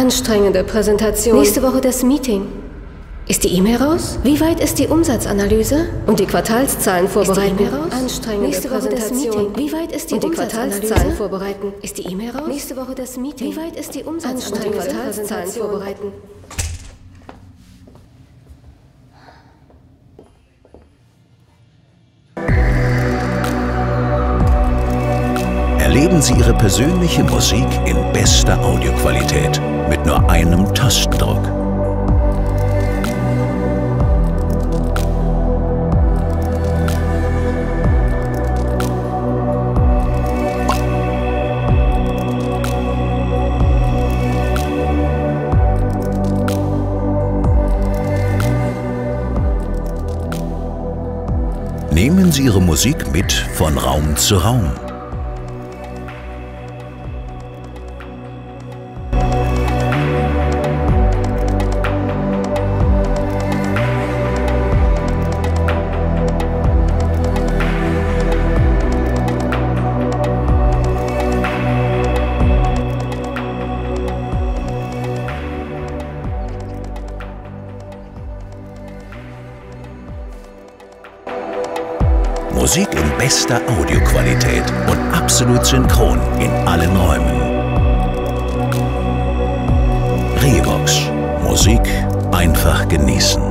Anstrengende Präsentation. Nächste Woche das Meeting. Ist die E-Mail raus? Wie weit ist die Umsatzanalyse? Und die Quartalszahlen vorbereiten? Ist die E-Mail raus? Anstrengende Nächste Woche das. Meeting. Wie weit ist die Und die? Quartalszahlen vorbereiten. Ist die E-Mail raus? Nächste Woche das Meeting. Wie weit ist die Umsatzanalyse? Quartalszahlen vorbereiten. Erleben Sie Ihre persönliche Musik in bester Audioqualität mit nur einem Tastendruck. Nehmen Sie Ihre Musik mit von Raum zu Raum. Musik in bester Audioqualität und absolut synchron in allen Räumen. Revox. Musik einfach genießen.